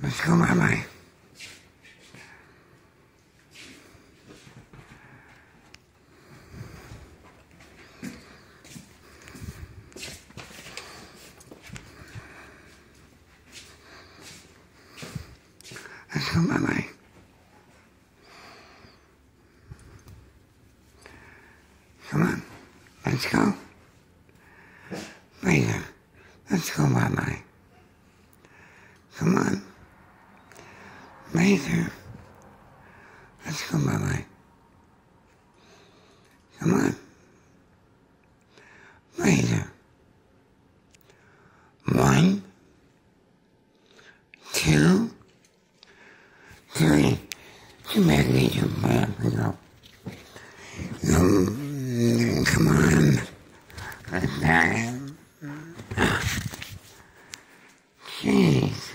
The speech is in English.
Let's go, bye bye. Let's go, bye bye. Come on, let's go. Later, let's go, bye bye. Come on. Later. Let's go, bye bye. Come on. Later. One, two, three. Come back, need your butt. Go. No, come on. Like that. Jeez.